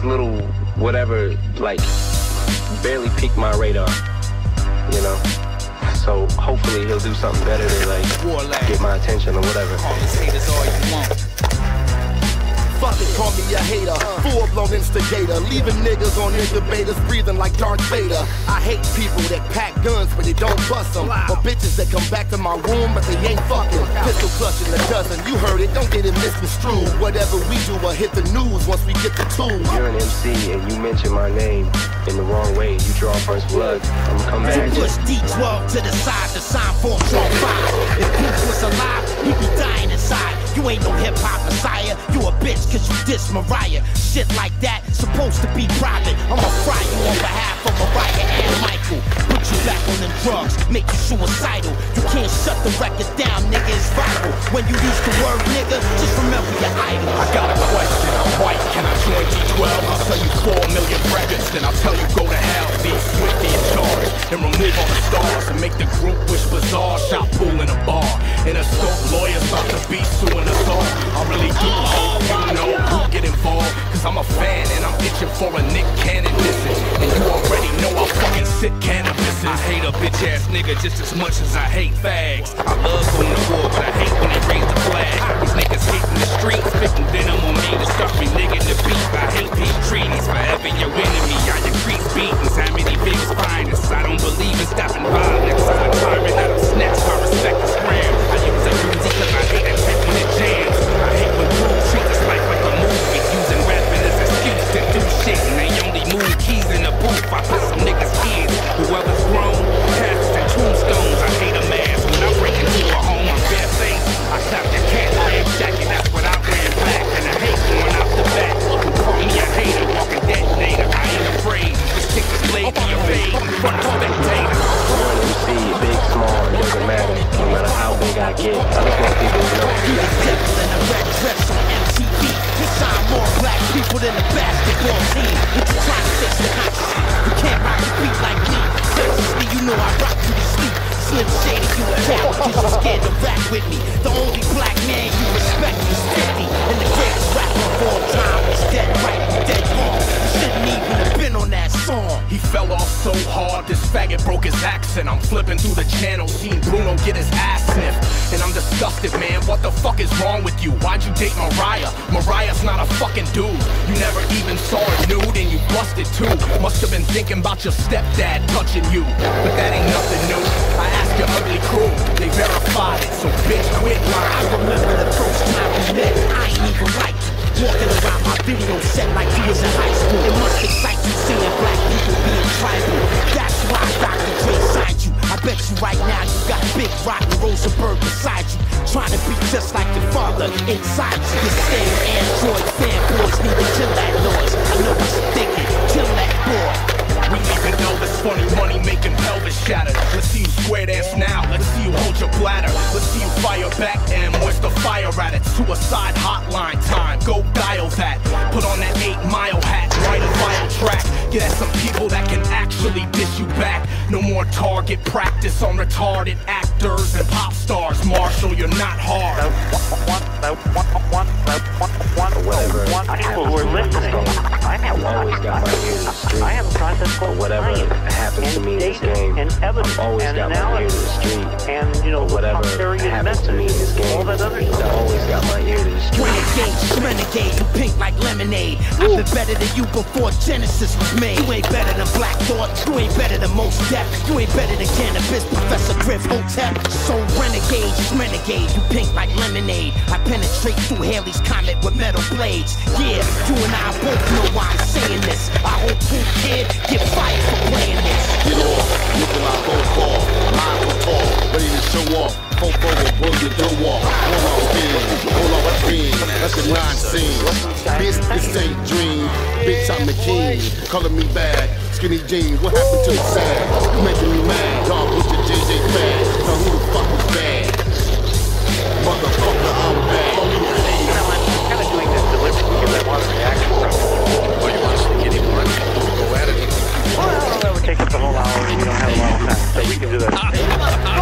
his little whatever like barely piqued my radar. You know. So hopefully he'll do something better to like get my attention or whatever. Fuck it, call me a hater, full blown instigator, leaving niggas on incubators breathing like Darth Vader. I hate people that pack guns but they don't bust them, or bitches that come back to my room but they ain't fucking. Pistol clutching a dozen, you heard it, don't get it misconstrued. Whatever we do will hit the news once we get the tools. You're an MC and you mention my name in the wrong way. You draw first blood. I'm gonna come back. You push D12 to the side, the sign for Trump 5. If Proof was alive, he'd be dying inside. You ain't no hip hop messiah, you a bitch cause you diss Mariah. Shit like that, supposed to be private. I'ma fry you on behalf of Mariah and Michael. Put you back on them drugs, make you suicidal. You can't shut the record down, nigga, it's vital. When you use the word nigga, just remember your idol. I got a question, I'm white, can I join D12? Four million records, then I'll tell you go to hell. Be swiftly in charge, and remove all the stars, and make the group wish bizarre. Shot pool in a bar, in a scope, lawyers about to be suing us all. I really do hope you know who get involved, cause I'm a fan and I'm itching for a Nick Cannon message. And you already know I'm fucking sick cannabis. I hate a bitch ass nigga just as much as I hate fags. I love going to war, but I hate when they raise the flag. These niggas hating the streets, spitting venom on me to stop me nigga the beef. I hate these treaties, Cause you scared to rap with me. The only black man you respect is 50. And the greatest rapper of all time is dead right, dead wrong. You shouldn't even have been on that song. He fell off so hard, this faggot broke his accent. I'm flipping through the channel, seeing Bruno get his ass sniffed. And I'm disgusted, man. What the fuck is wrong with you? Why'd you date Mariah? Mariah's not a fucking dude. You never even saw her nude and you busted too. Must have been thinking about your stepdad touching you. But that ain't nothing new. I asked your ugly crew, they verified it. So bitch, quit I remember the first time we met. I ain't even you. Walking around my video set like you was in high school. It must excite you seeing black people being tribal. That's why Dr. Dre signed you. I bet you right now you got Big Rock and Rosenberg beside you. Trying to be just like your father inside you. The same Android fanboys Let's see you square dance now. Let's see you hold your bladder. Let's see you fire back and where's the fire at it? Suicide hotline time. Go dial that. Put on that eight mile hat. Write a vital track. Get at some people that can actually dish you back. No more target practice on retarded actors and pop stars. Marshall, you're not hard. People who are listening. I have always got my ear to the street. Whatever happens to me in this game, and evidence I've always and got my ear to the street. and you know Whatever happens to me in this methods, all game, that other I've always got my ear to the street. Renegade, renegade, you pink like lemonade. I've been better than you before Genesis was made. You ain't better than Black Thought, you ain't better than Mos Def, you ain't better than Canibus, Professor Griff, Hotep. So renegade, renegade, you pink like lemonade. I penetrate through Halley's comet with metal blades. Yeah, you and I both know why I'm saying this. I hope you kid get fired for playing this. Get off, looking like both off, live with talk, ready to show off. Fofo will blow your dough off. Hold on, spin, hold on, spin. That's a nine scene. Bitch, this ain't dream. Bitch, I'm the king. Color me bad. Skinny jeans, what happened to the sand? You making me mad, dog with JJ fan. Now who the fuck is bad? Motherfucker, I'm bad. Kind of doing this I want a reaction you want to go at it. Well, take us a whole hour, and we don't have a lot of time, so we can do that.